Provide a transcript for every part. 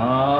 Ah.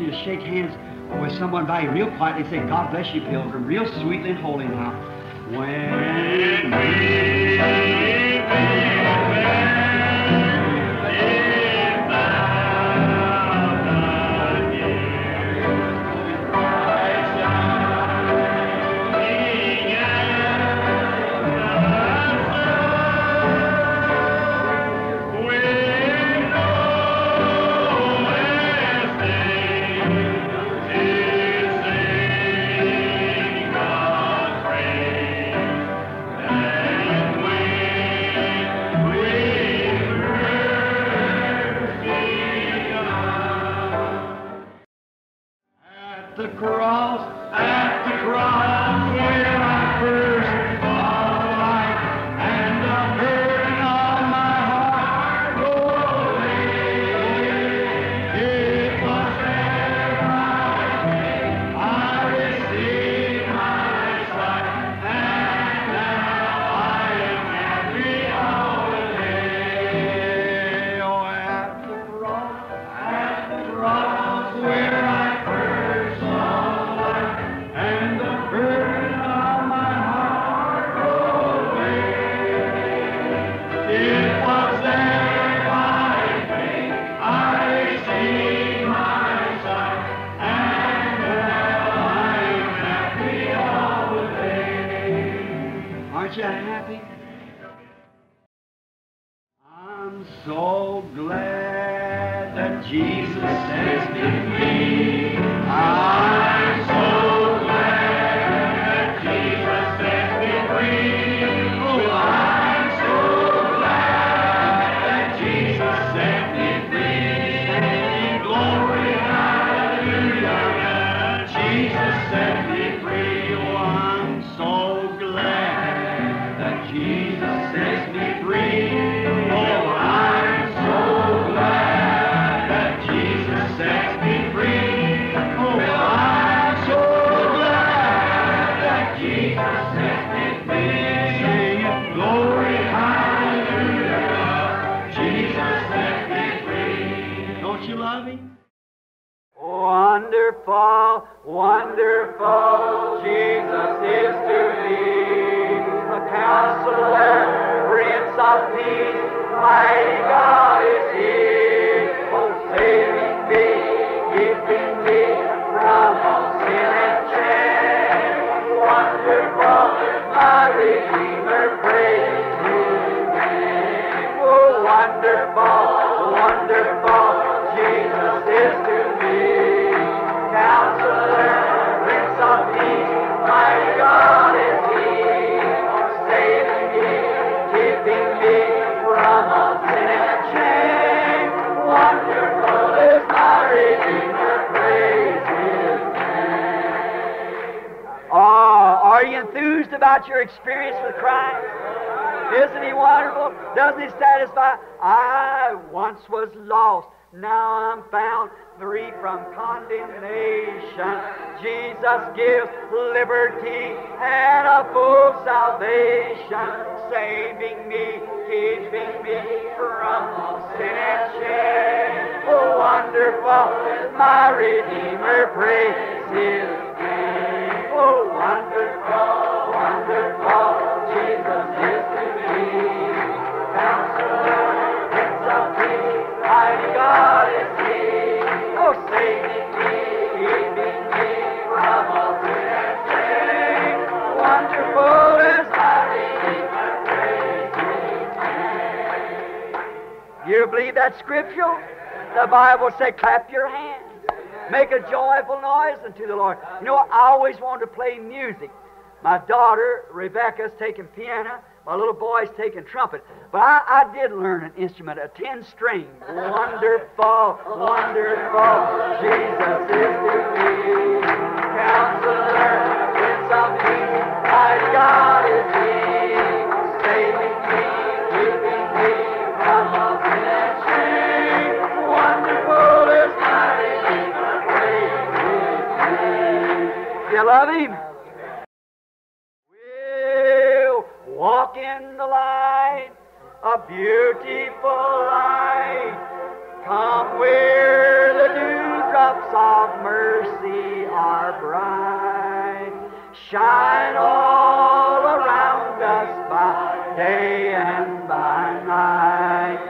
you to shake hands with someone by real quietly and say, God bless you, pilgrim, real sweetly and holy now. When we, we, we, wonderful? Doesn't He satisfy? I once was lost, now I'm found free from condemnation. Jesus gives liberty and a full salvation, saving me, keeping me from all sin and shame. Oh, wonderful is my Redeemer, praise His You believe that scriptural? The Bible said, clap your hands. Make a joyful noise unto the Lord. You know, I always wanted to play music. My daughter, Rebecca's taking piano. My little boy's taking trumpet. But I, I did learn an instrument, a ten string. Wonderful, wonderful, Jesus is to me. Counselor, Prince of Peace, mighty God is He. Saving me, keeping me You love Him? We'll walk in the light, a beautiful light. Come where the dewdrops of mercy are bright. Shine all around us by day and by night.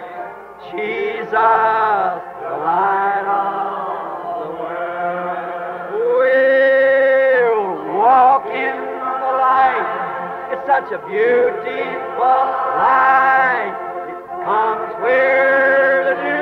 Jesus, the light of the world. We'll walk in the light. It's such a beautiful light. It comes where the dewdrops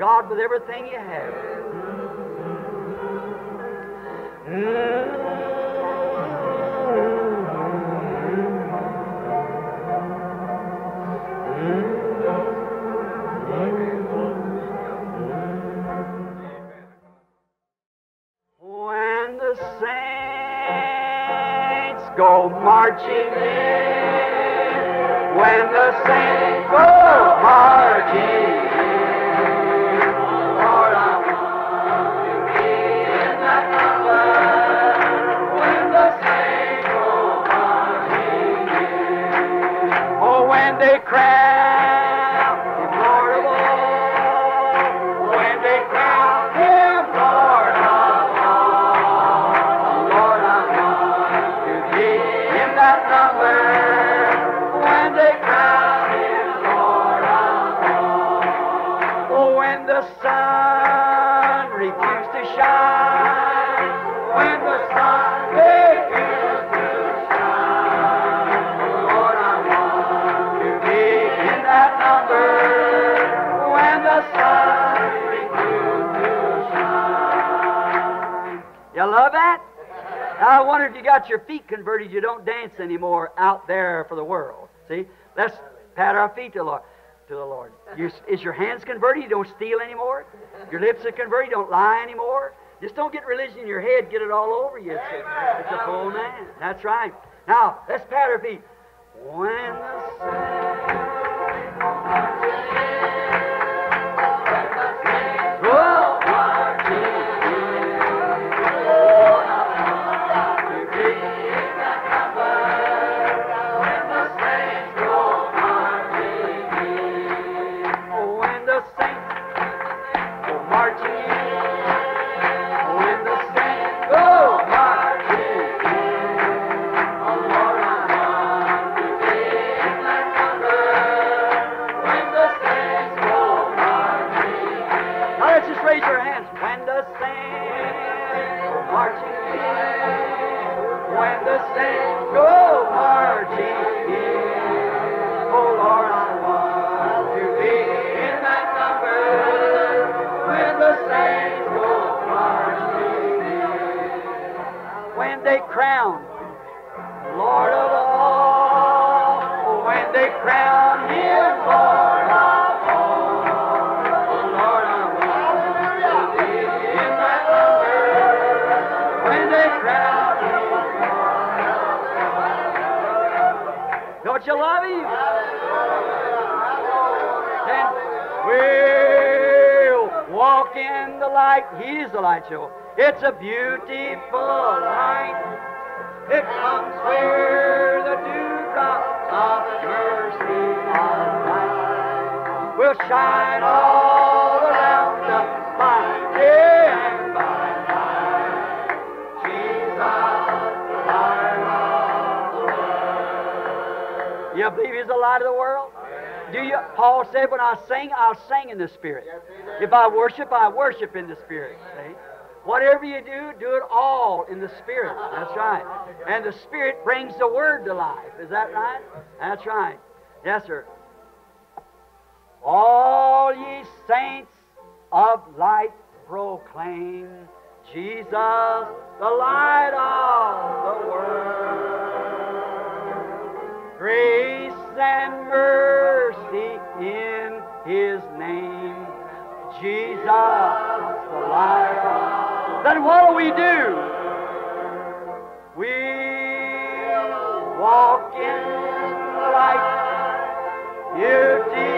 God with everything you have. When the saints go marching in, when the saints go marching I wonder if you got your feet converted, you don't dance anymore out there for the world. See? Let's pat our feet to the Lord. to the Lord. You, is your hands converted? You don't steal anymore? Your lips are converted? You don't lie anymore? Just don't get religion in your head, get it all over you. It's a, it's a full man. That's right. Now, let's pat our feet. When the Go Don't you love Him? Then we'll walk in the light. He's the light show. It's a beautiful light. It comes where the dewdrops of mercy are. Will shine all Paul said, when I sing, I'll sing in the Spirit. If I worship, I worship in the Spirit. See? Whatever you do, do it all in the Spirit. That's right. And the Spirit brings the Word to life. Is that right? That's right. Yes, sir. All ye saints of light proclaim Jesus, the light of the world. Grace and mercy in His name. Jesus, the light Then what do we do? We walk in the light, beautiful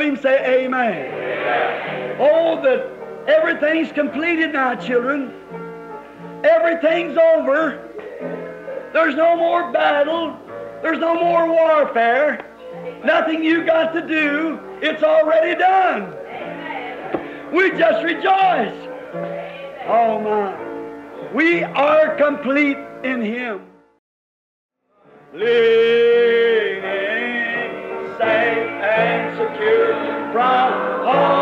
Him? Say amen. Oh, that everything's completed now, children. Everything's over. There's no more battle. There's no more warfare. Nothing you got to do. It's already done. We just rejoice. Oh my. We are complete in Him. Living secure from harm.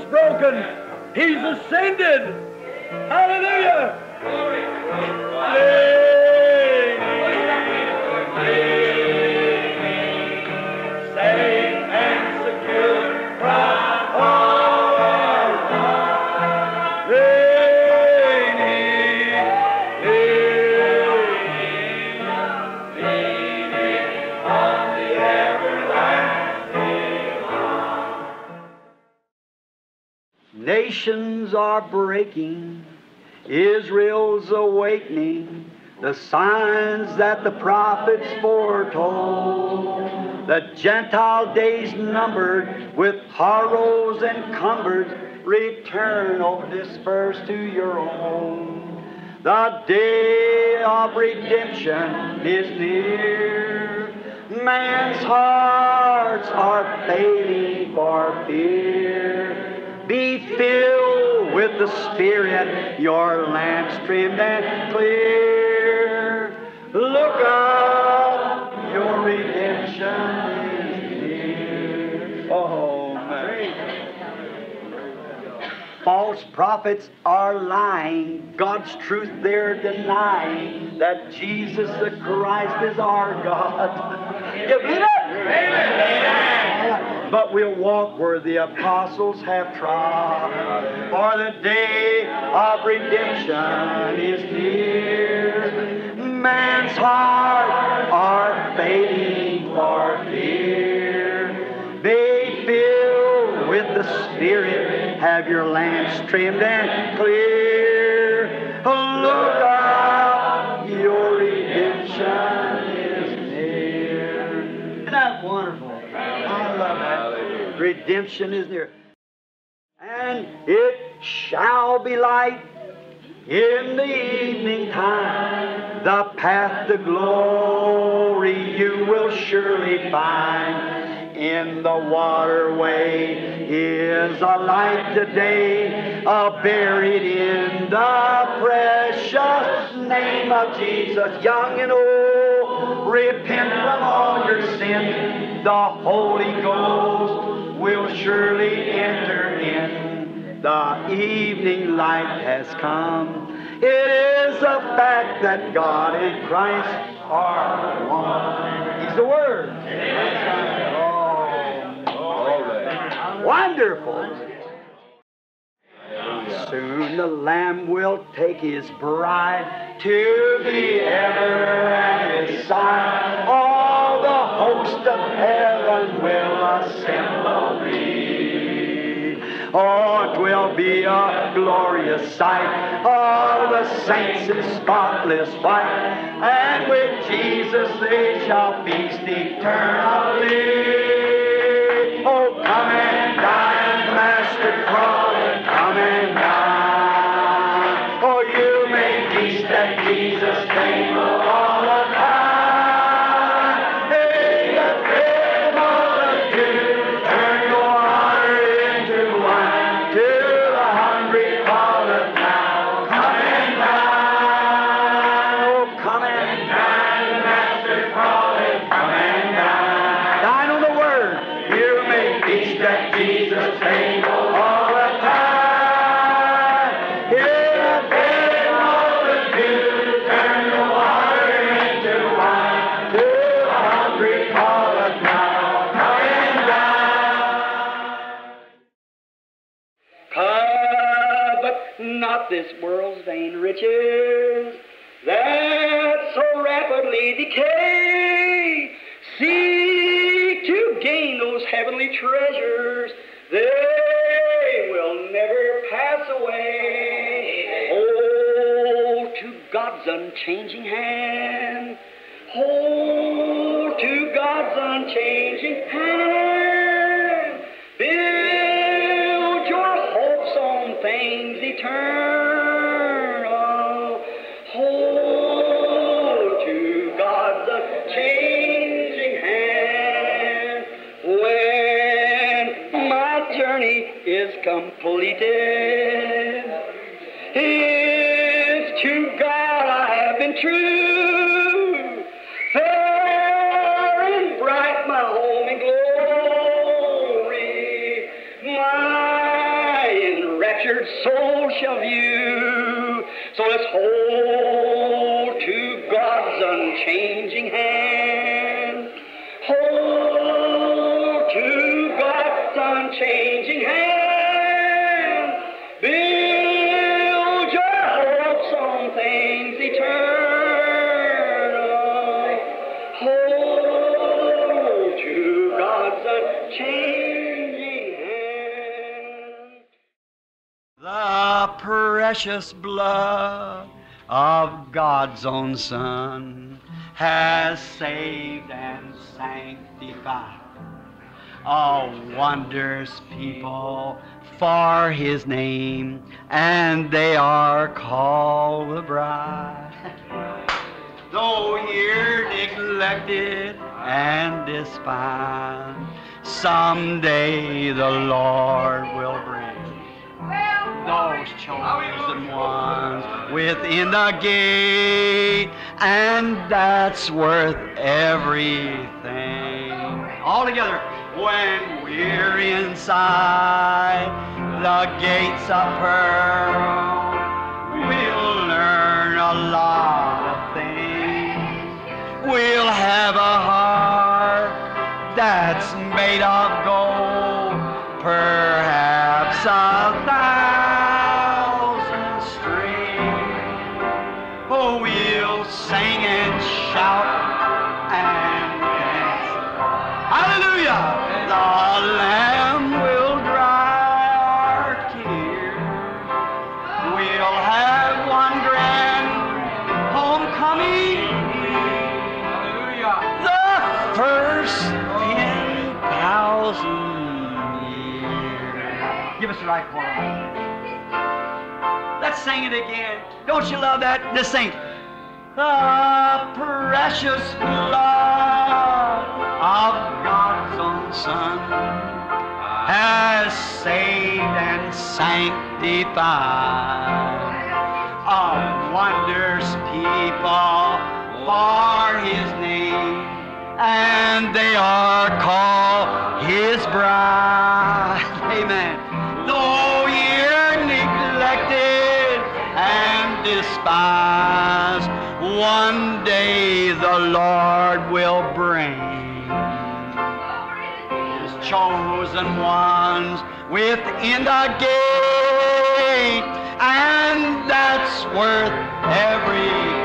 Seal's broken. He's ascended. Hallelujah. Safe Nations are breaking, Israel's awakening, the signs that the prophets foretold. The Gentile days numbered with horrors encumbered, return, O disperse to your own. The day of redemption is near. Man's hearts are failing for fear. Be filled the Spirit, your lamps trimmed and clear. Look up, your redemption is near. Oh, man. False prophets are lying, God's truth they're denying, that Jesus the Christ is our God. You believe it? But we'll walk where the apostles have trod, for the day of redemption is near. Man's heart are fading for fear. Be filled with the Spirit, have your lamps trimmed and clear. Oh, Look up, Redemption is near. And it shall be light in the evening time. The path to glory you will surely find. In the waterway is a light today, uh, buried in the precious name of Jesus, young and old. Repent from all your sin. The Holy Ghost will surely enter in. The evening light has come. It is a fact that God and Christ are one. He's the Word. Oh, wonderful. Soon the Lamb will take his bride to be ever at his side. All the host of heaven will assemble thee. Oh, 'twill be a glorious sight. All the saints in spotless white, and with Jesus they shall feast eternally. Insane riches that so rapidly decay. Seek to gain those heavenly treasures. They will never pass away. Hold to God's unchanging hand. Hold to God's unchanging hand. Completed, precious blood of God's own Son has saved and sanctified a wondrous people for His name, and they are called the bride. Though here neglected and despised, someday the Lord will bring chosen ones within the gate, and that's worth everything. All together, when we're inside the gates of pearl, we'll learn a lot of things. We'll have a heart that's made of gold, perhaps Sing it again. Don't you love that? Just sing. The precious blood of God's own Son has saved and sanctified a wondrous people for His name, and they are called His bride. Amen. Though chosen ones within the gate, and that's worth everything.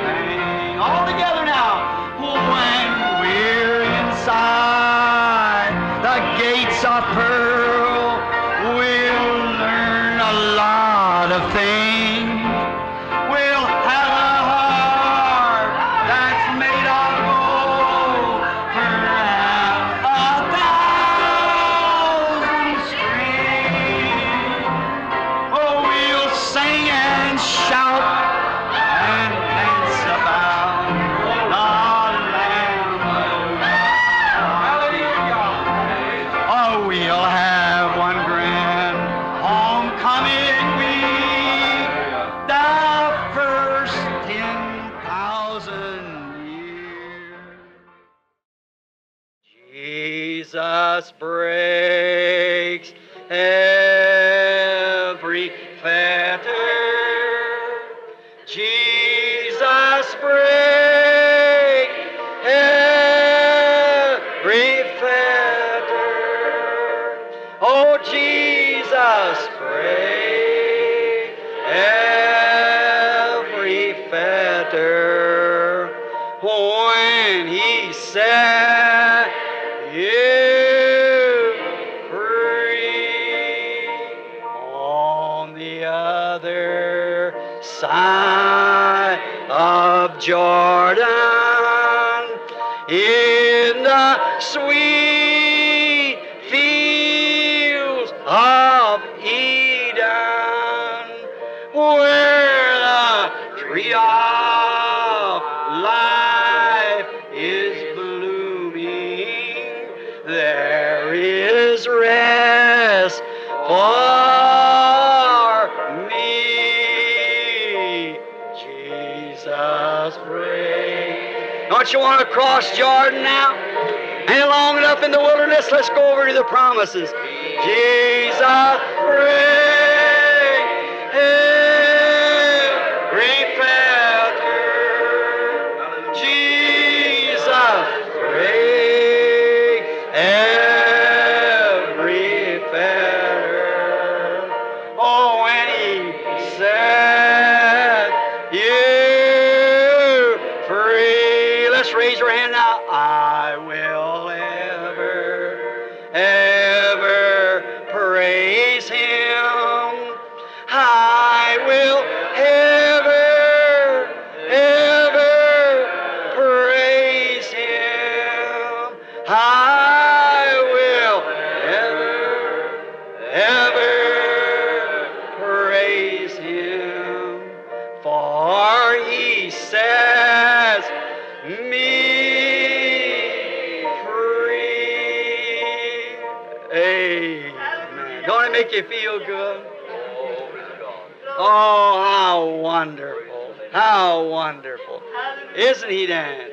Isn't he, Dan?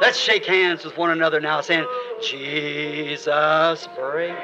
Let's shake hands with one another now, saying, Jesus, break.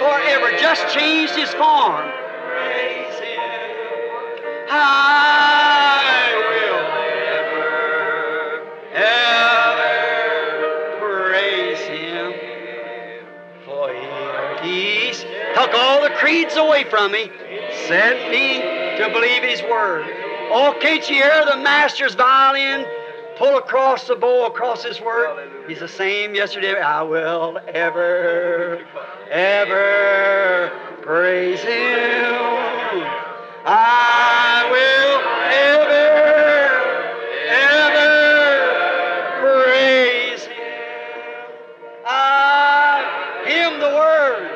Forever. Just changed his form. Praise him. I will ever, ever praise him. For he, took all the creeds away from me, sent me to believe his word. Oh, can't you hear the master's violin pull across the bow across his word? He's the same yesterday. I will ever, ever praise him. I will ever, ever praise him. I, him the word,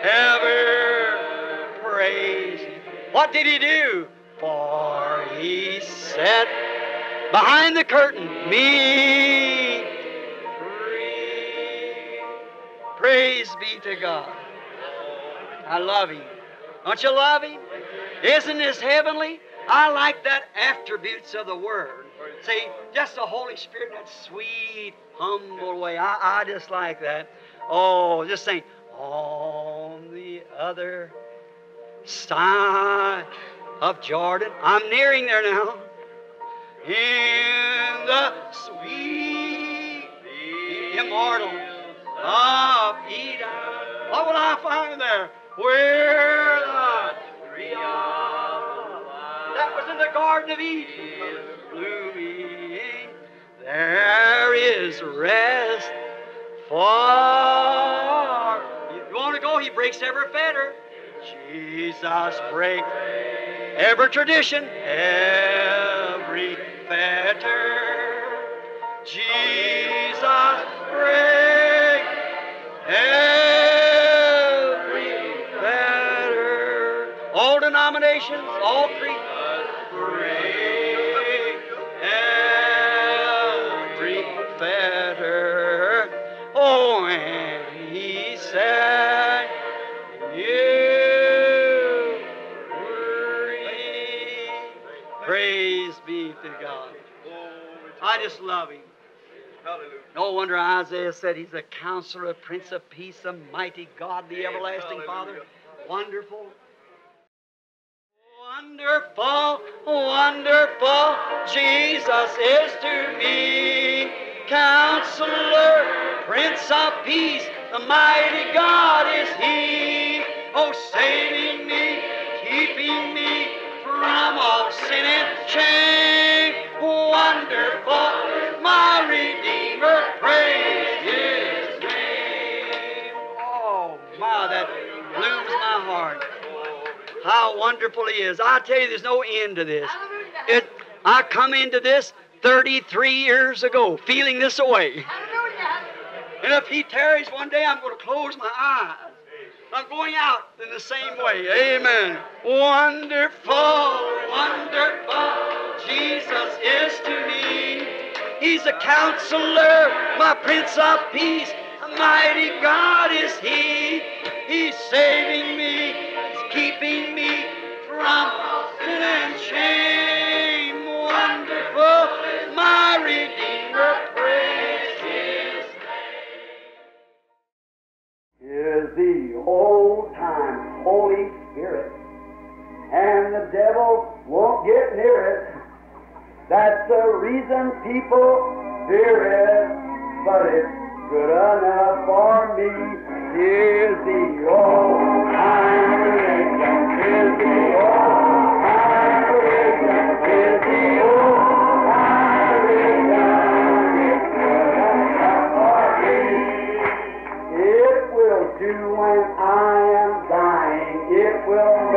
ever praise him. What did he do? For he set behind the curtain me free. Praise be to God. I love him. Don't you love him? Isn't this heavenly? I like that attributes of the Word. See, just the Holy Spirit in that sweet, humble way. I, I just like that. Oh, just saying, on the other side of Jordan. I'm nearing there now. In the sweet, immortal of Eden. What will I find there? Where the tree of life that was in the Garden of Eden is blooming. There is rest for. You want to go? He breaks every fetter. Jesus breaks every tradition, every fetter. Jesus break every fetter. All denominations, all creeds. Just love him. No wonder Isaiah said he's a counselor, a prince of peace, a mighty God, the everlasting Father. Wonderful. Wonderful, wonderful, Jesus is to me. Counselor, Prince of Peace, the mighty God is He. Oh, saving me, keeping me from all sin and shame. Wonderful, How wonderful He is. I tell you, there's no end to this. It, I come into this 33 years ago feeling this way. And if He tarries one day, I'm going to close my eyes. I'm going out in the same way. Amen. Wonderful, wonderful, Jesus is to me. He's a counselor, my Prince of Peace. A mighty God is He. He's saving me, keeping me from sin and shame. Wonderful, my Redeemer, praise His is the old time Holy Spirit. And the devil won't get near it. That's the reason people fear it. But it's good enough for me. Here's the old time religion. Here's the old time religion. Here's the old time religion. It's good enough for me. It will do when I am dying. It will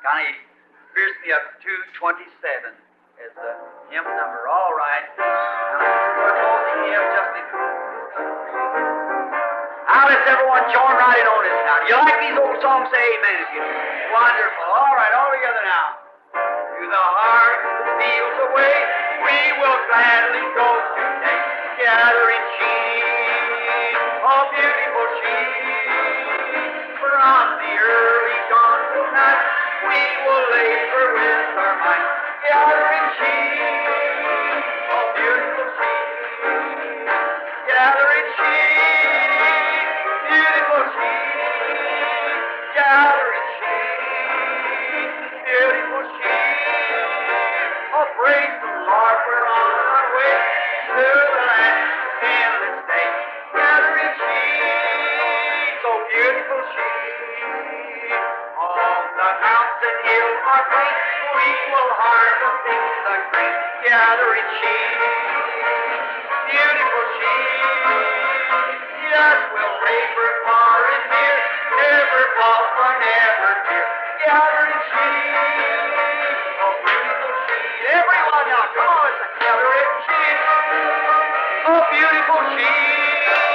kind of fierce me up 227 as the hymn number. All right. We're closing hymn just in. Now let's everyone join right in on this now. You like these old songs? Say amen if you do. Wonderful. All right, all together now. To the heart that feels away, we will gladly go today. Gathering sheep, oh beautiful sheep, from the early dawn to night, we will labor with our might. Gathering sheep, oh beautiful sheep, gathering sheep, beautiful sheep, gathering sheep, beautiful sheep. Oh, praise the on our way to we will harvest in the grain. Gathering sheep, beautiful sheep. Yes, we'll labor far and near, never fall for never fear. Gathering sheep, oh beautiful sheep. Everyone now, come on, let's gathering sheep. Oh beautiful sheep,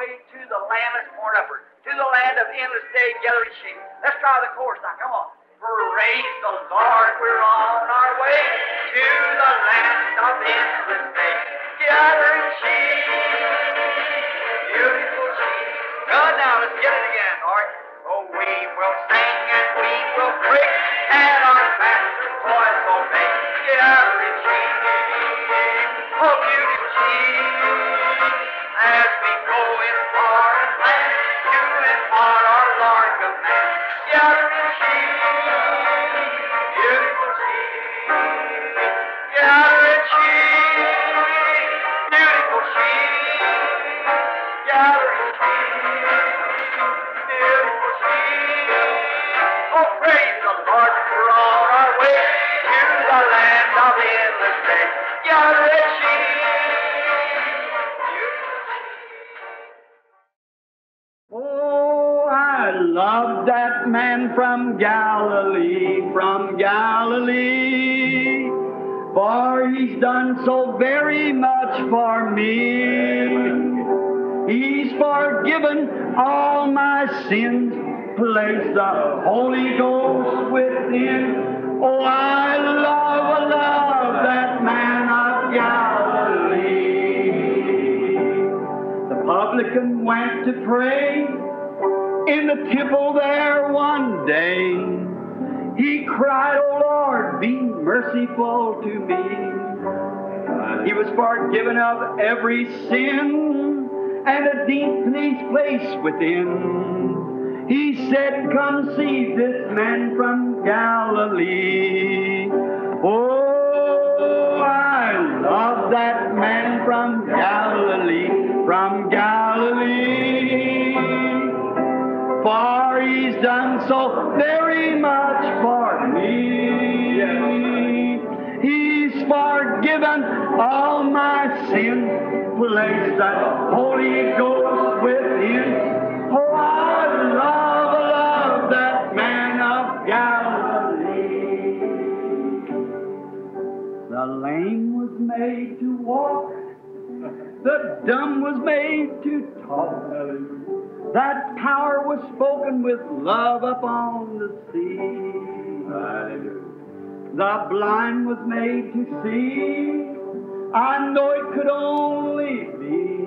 way to the land that's born upward, to the land of endless day, gathering sheep. Let's try the chorus now. Come on. Praise the Lord, we're on our way to the land of endless man from Galilee, from Galilee. For he's done so very much for me. He's forgiven all my sins, placed the Holy Ghost within. Oh, I love, love that man of Galilee. The publican went to pray in the temple there one day. He cried, Oh Lord, be merciful to me. He was forgiven of every sin and a deep peace place within. He said, Come see this man from Galilee. Oh, I love that man from Galilee, from Galilee. For he's done so very much for me. He's forgiven all my sins, placed that Holy Ghost within. Oh, I love, love that man of Galilee. The lame was made to walk, The dumb was made to talk. That power was spoken with love upon the sea. The blind was made to see. I know it could only be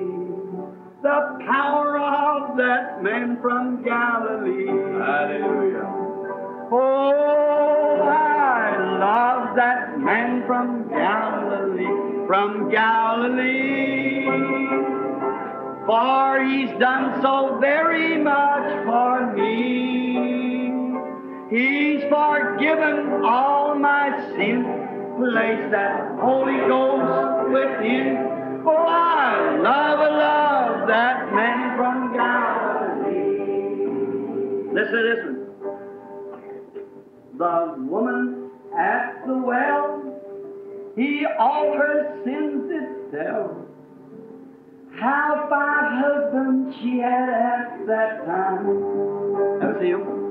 the power of that man from Galilee. Hallelujah. Oh, I love that man from Galilee, from Galilee. For he's done so very much for me. He's forgiven all my sins, placed that Holy Ghost within. Oh, I love, I love that man from Galilee. Listen to this one. The woman at the well, he all her sins tell. How five husbands she had at that time. That was him.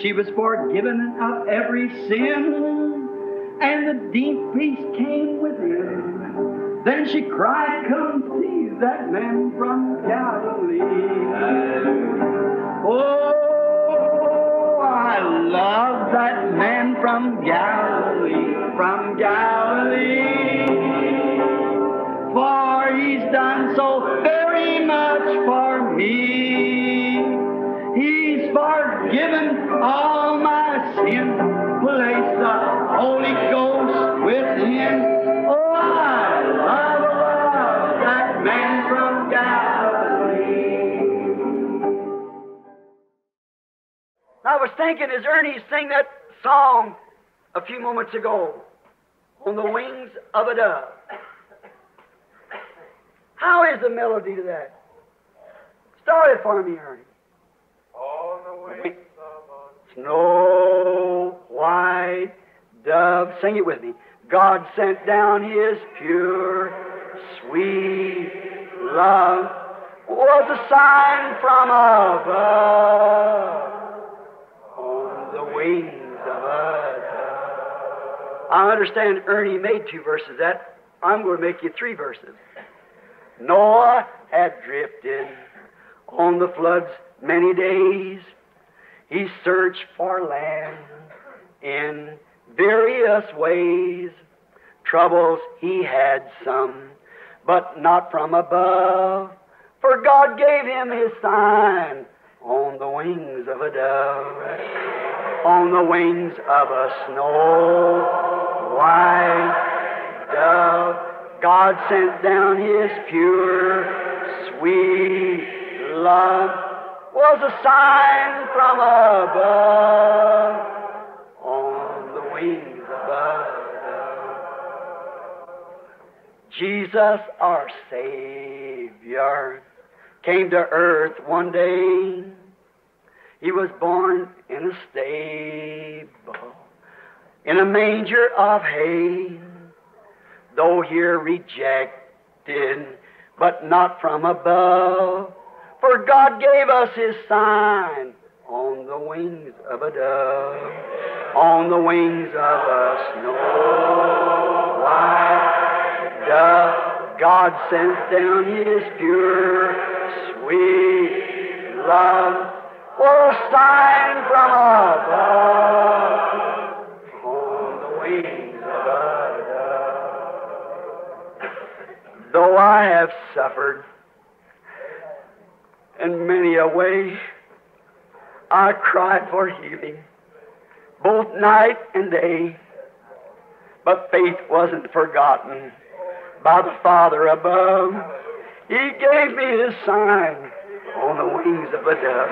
She was forgiven of every sin, and the deep peace came with within. Then she cried, Come see that man from Galilee. Oh, I love that man from Galilee, from Galilee. He's done so very much for me. He's forgiven all my sins, placed the Holy Ghost within. Oh, I love, love that man from Galilee. I was thinking as Ernie sang that song a few moments ago, On the Wings of a Dove. How is the melody to that? Start it for me, Ernie. On the wings of a Snow white dove, sing it with me. God sent down His pure, sweet love, was a sign from above on the wings of a dove. I understand Ernie made two verses. That I'm going to make you three verses. Noah had drifted on the floods many days. He searched for land in various ways. Troubles he had some, but not from above. For God gave him his sign on the wings of a dove, on the wings of a snow white dove. God sent down his pure, sweet love was a sign from above on the wings of a. Jesus, our Savior, came to earth one day. He was born in a stable, in a manger of hay, though here rejected, but not from above. For God gave us His sign on the wings of a dove, on the wings of a snow white dove. God sent down His pure, sweet love for a sign from above on the wings Though I have suffered in many a way. I cried for healing, both night and day. But faith wasn't forgotten by the Father above. He gave me His sign on the wings of a dove,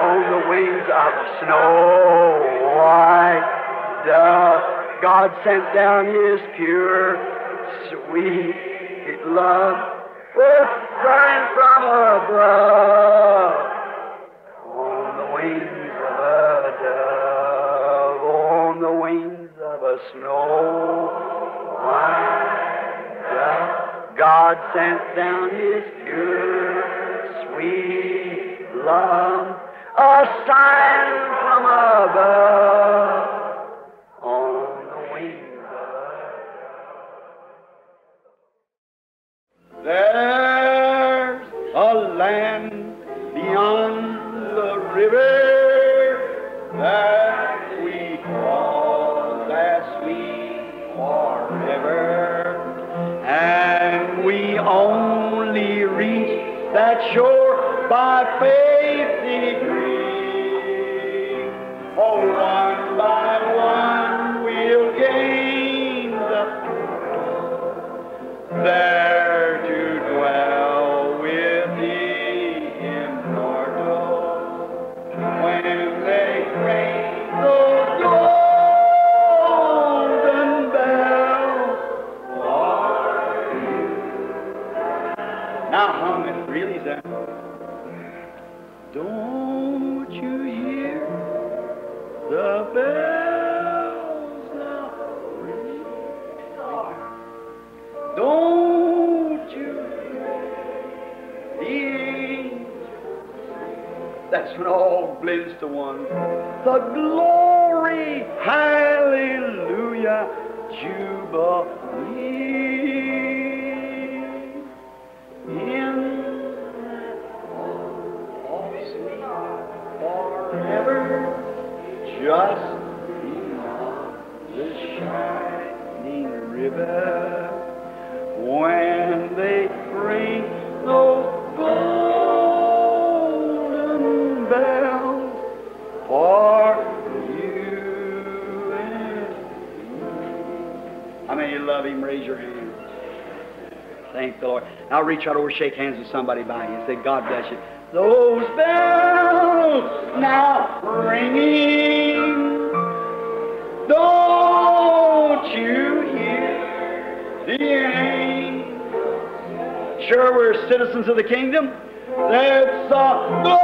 on the wings of snow white dove. God sent down His pure, sweet love with burning from above on the wings of a dove, on the wings of a snow white dove. God sent down His pure, sweet love, a sign from above There's a land beyond the river that we call that sweet forever. And we only reach that shore by faith in When all blends to one. The glory, hallelujah, jubilee. I'll reach out over, shake hands with somebody by you, and say, God bless you. Those bells now ringing, don't you hear the angels? Sure, we're citizens of the kingdom. That's a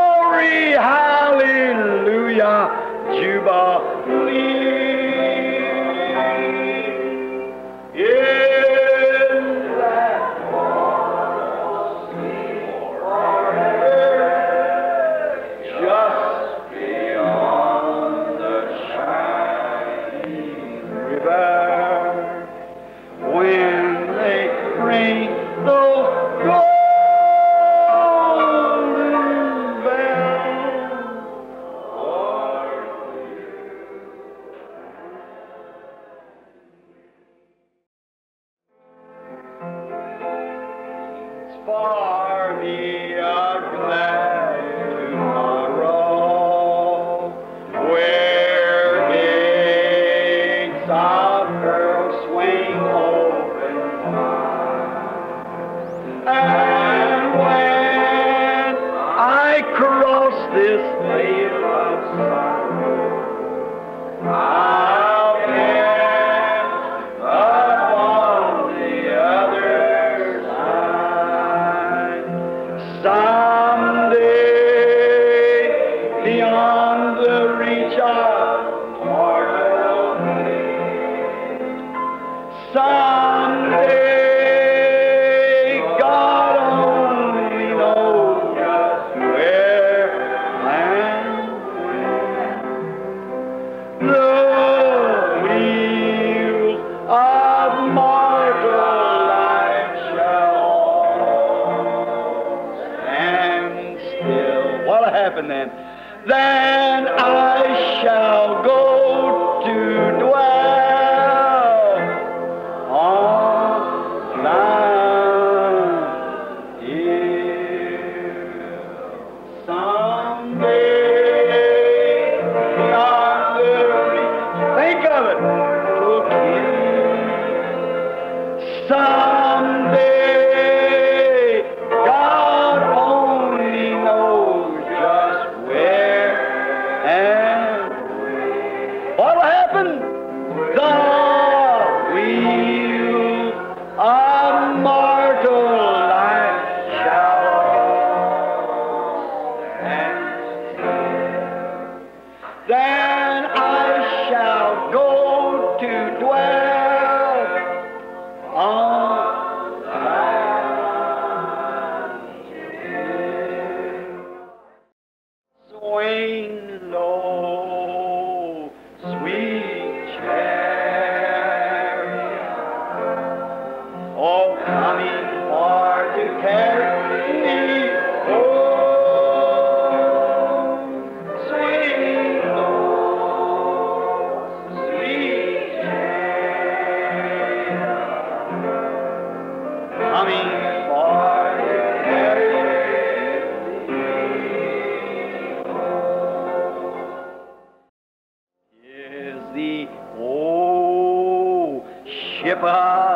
ship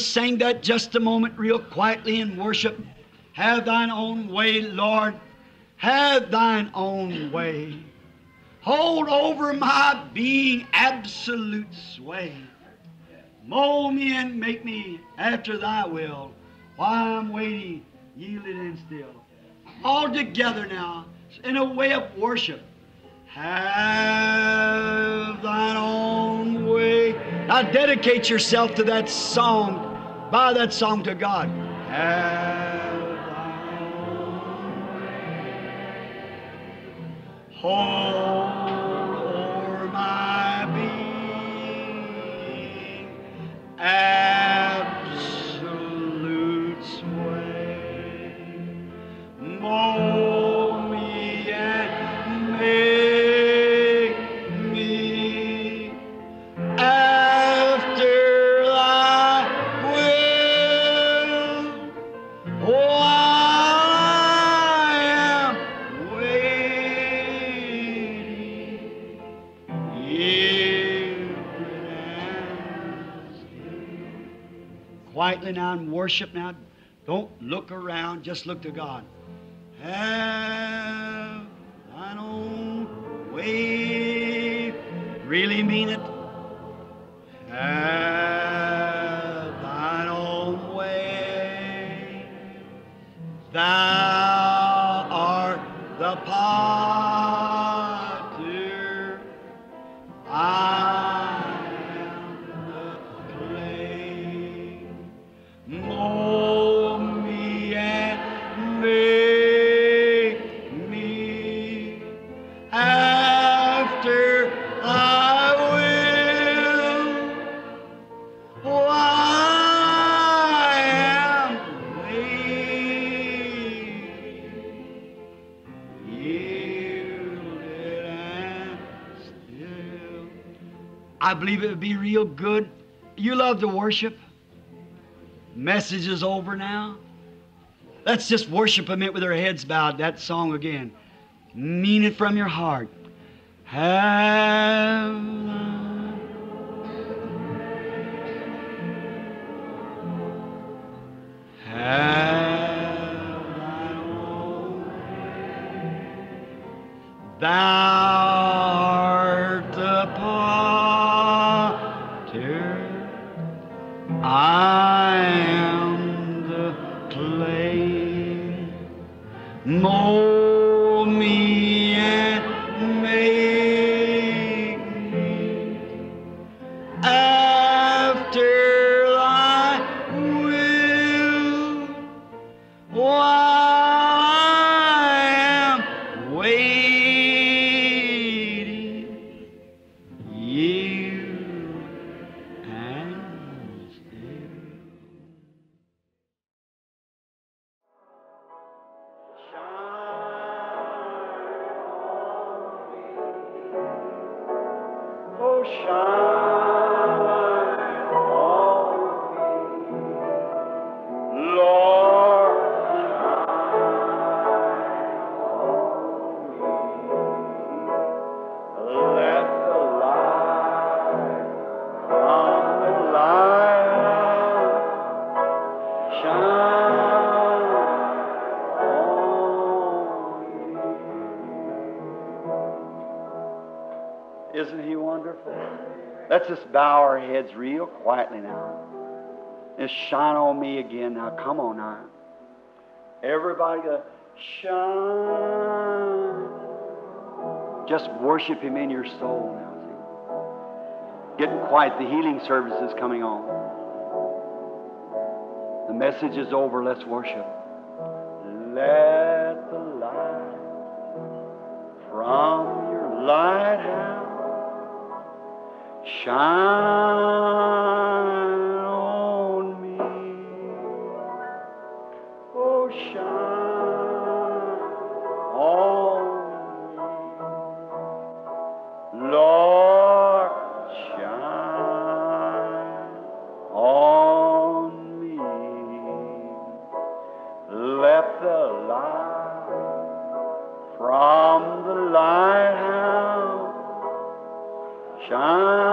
Sing that just a moment, real quietly in worship. Have thine own way, Lord. Have thine own way. Hold over my being absolute sway. Mold me and make me after thy will. While I'm waiting, yielded and still. All together now, in a way of worship. Have thine own way. Now dedicate yourself to that song. By that song to God. Hold my being. Now and worship now. Don't look around, just look to God. Have thine own way. Really mean it. Worship. Message is over now. Let's just worship a minute with our heads bowed. That song again. Mean it from your heart. Have Mold me just bow our heads real quietly now. And shine on me again now. Come on now. Everybody go, shine. Just worship him in your soul now. Getting quiet. The healing service is coming on. The message is over. Let's worship. From the lighthouse shine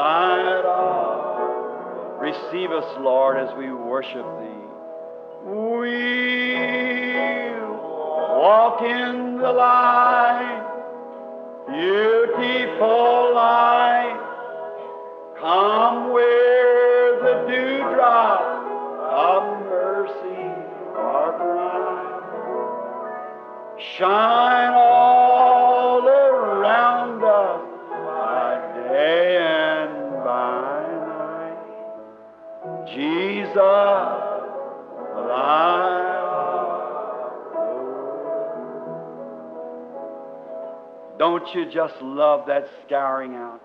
light of. Receive us, Lord, as we worship Thee. We'll walk in the light, beautiful light. Come where the dewdrops of mercy are bright. Shine Don't you just love that scouring out?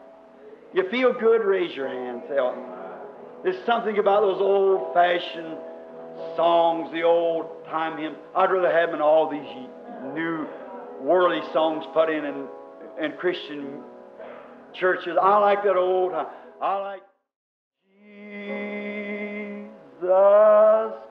You feel good? Raise your hand. Oh, there's something about those old fashioned songs, the old time hymns. I'd rather have them all these new worldly songs put in in, in Christian churches. I like that old. I like Jesus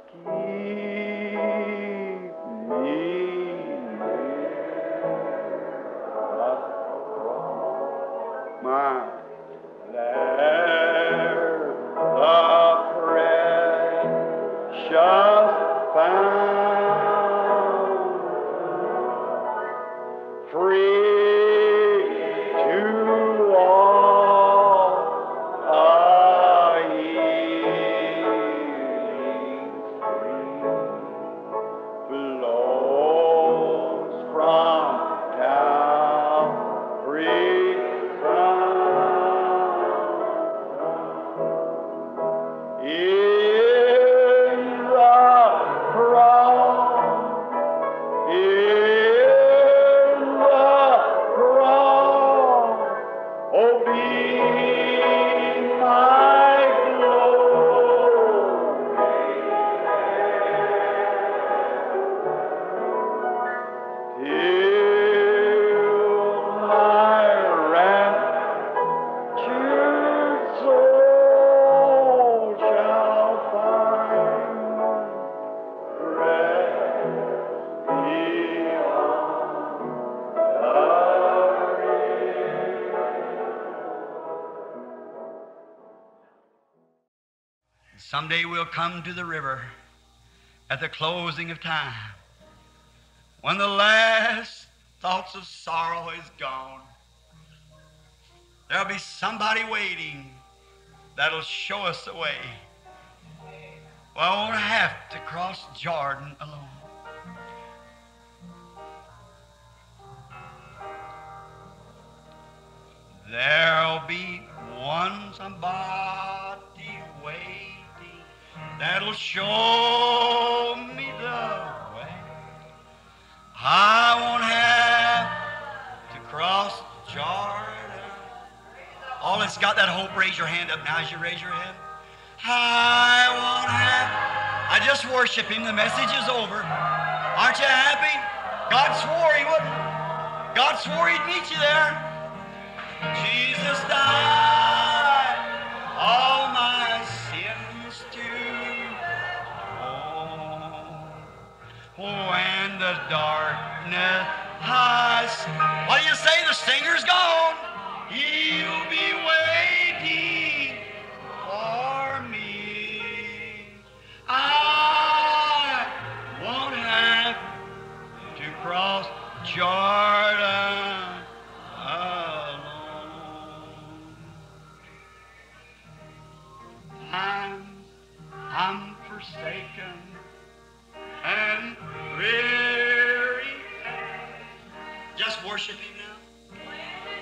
Someday we'll come to the river at the closing of time when the last thoughts of sorrow is gone. There'll be somebody waiting that'll show us the way. Well, I won't have to cross Jordan alone. As you raise your hand. I won't have. I just worship Him. The message is over. Aren't you happy? God swore He wouldn't. God swore He'd meet you there. Jesus died all my sins to own. Oh, when the darkness worship Him now.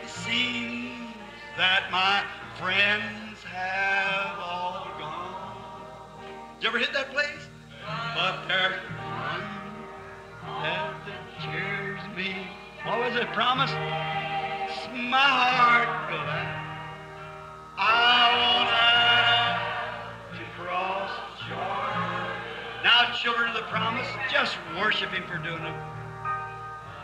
It seems that my friends have all gone. Did you ever hit that place? But there's one that cheers me. What was it promised? It's my heart glad. I won't to cross Jordan. Now, children of the promise, just worship Him for doing it.